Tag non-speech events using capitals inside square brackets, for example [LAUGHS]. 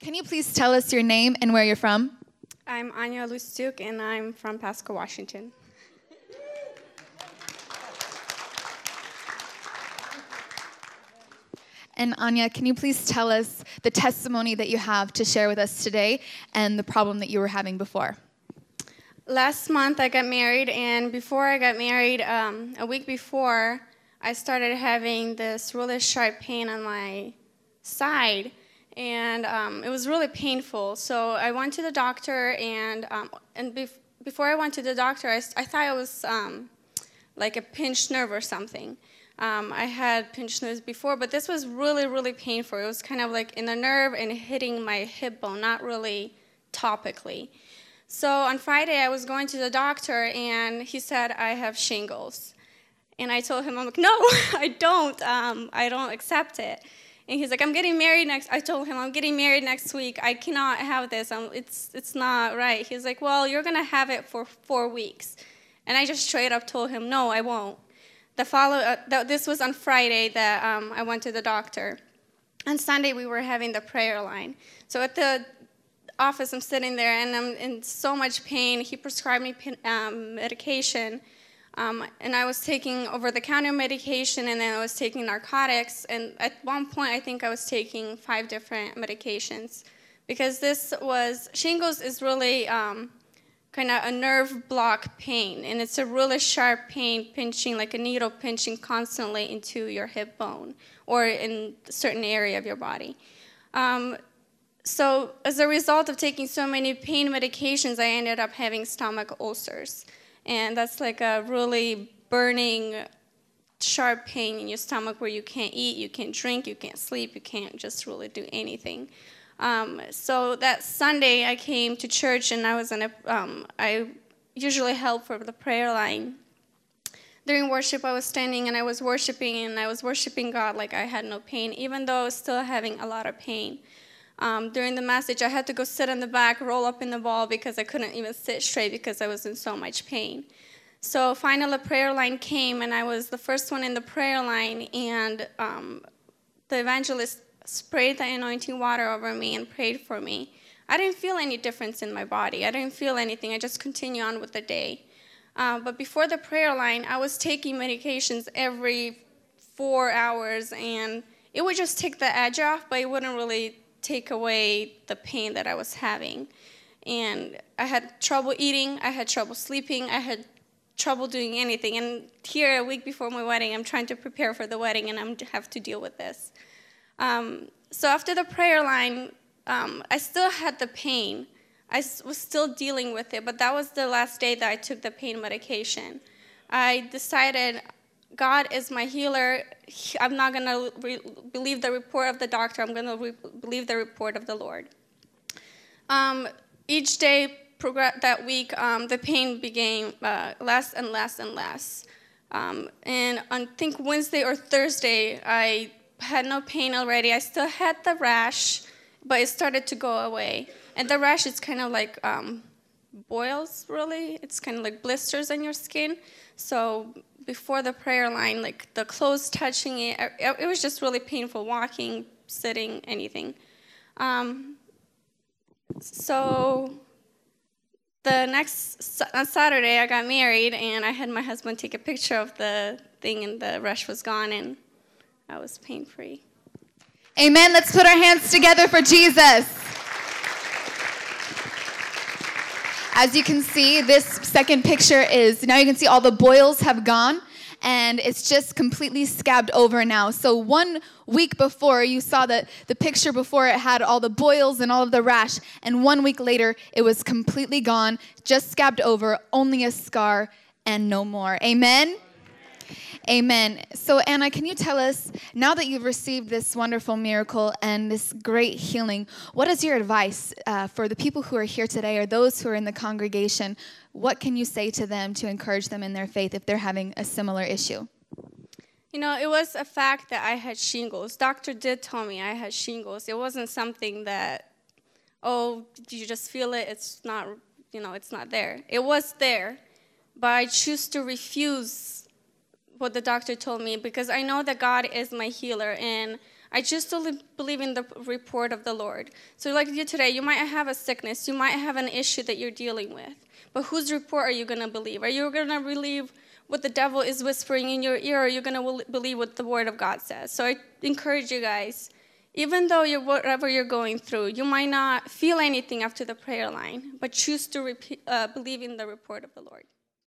Can you please tell us your name and where you're from? I'm Anya Lustyuk, and I'm from Pasco, Washington. And Anya, can you please tell us the testimony that you have to share with us today and the problem that you were having before? Last month I got married, and before I got married, um, a week before, I started having this really sharp pain on my side, and um, it was really painful. So I went to the doctor, and um, and bef- before I went to the doctor, I, I thought it was um, like a pinched nerve or something. Um, I had pinched nerves before, but this was really, really painful. It was kind of like in the nerve and hitting my hip bone, not really topically. So on Friday, I was going to the doctor, and he said, I have shingles. And I told him, I'm like, no, [LAUGHS] I don't. Um, I don't accept it. And he's like, I'm getting married next. I told him, I'm getting married next week. I cannot have this. Um, it's, it's not right. He's like, well, you're going to have it for four weeks. And I just straight up told him, no, I won't the follow uh, this was on Friday that um, I went to the doctor. On Sunday we were having the prayer line. So at the office I'm sitting there and I'm in so much pain. He prescribed me um, medication. Um, and I was taking over-the-counter medication, and then I was taking narcotics. And at one point, I think I was taking five different medications because this was shingles is really um, kind of a nerve block pain, and it's a really sharp pain, pinching like a needle pinching constantly into your hip bone or in a certain area of your body. Um, so, as a result of taking so many pain medications, I ended up having stomach ulcers, and that's like a really burning, sharp pain in your stomach where you can't eat, you can't drink, you can't sleep, you can't just really do anything. Um, so that Sunday, I came to church and I was in a. Um, I usually help for the prayer line. During worship, I was standing and I was worshiping, and I was worshiping God like I had no pain, even though I was still having a lot of pain. Um, during the message, I had to go sit in the back, roll up in the ball because I couldn't even sit straight because I was in so much pain. So finally, the prayer line came, and I was the first one in the prayer line, and um, the evangelist sprayed the anointing water over me and prayed for me. I didn't feel any difference in my body. I didn't feel anything. I just continued on with the day. Uh, but before the prayer line, I was taking medications every four hours, and it would just take the edge off, but it wouldn't really take away the pain that I was having. And I had trouble eating, I had trouble sleeping, I had trouble doing anything. And here, a week before my wedding, I'm trying to prepare for the wedding, and I have to deal with this. Um, so after the prayer line, um, I still had the pain. I was still dealing with it, but that was the last day that I took the pain medication. I decided God is my healer. I'm not going to re- believe the report of the doctor. I'm going to re- believe the report of the Lord. Um, each day that week, um, the pain became uh, less and less and less. Um, and I think Wednesday or Thursday, I had no pain already. I still had the rash, but it started to go away. And the rash is kind of like um, boils, really. It's kind of like blisters on your skin. So before the prayer line, like the clothes touching it, it was just really painful walking, sitting, anything. Um, so the next on Saturday, I got married, and I had my husband take a picture of the thing, and the rash was gone, and I was pain free. Amen. Let's put our hands together for Jesus. As you can see, this second picture is now you can see all the boils have gone and it's just completely scabbed over now. So one week before you saw that the picture before it had all the boils and all of the rash and one week later it was completely gone, just scabbed over, only a scar and no more. Amen. Amen. So, Anna, can you tell us, now that you've received this wonderful miracle and this great healing, what is your advice uh, for the people who are here today or those who are in the congregation? What can you say to them to encourage them in their faith if they're having a similar issue? You know, it was a fact that I had shingles. Doctor did tell me I had shingles. It wasn't something that, oh, you just feel it? It's not, you know, it's not there. It was there, but I choose to refuse what the doctor told me because I know that God is my healer and I choose to li- believe in the report of the Lord. So, like you today, you might have a sickness, you might have an issue that you're dealing with. But whose report are you going to believe? Are you going to believe what the devil is whispering in your ear, or are you going to believe what the Word of God says? So, I encourage you guys even though you're whatever you're going through, you might not feel anything after the prayer line, but choose to repeat, uh, believe in the report of the Lord.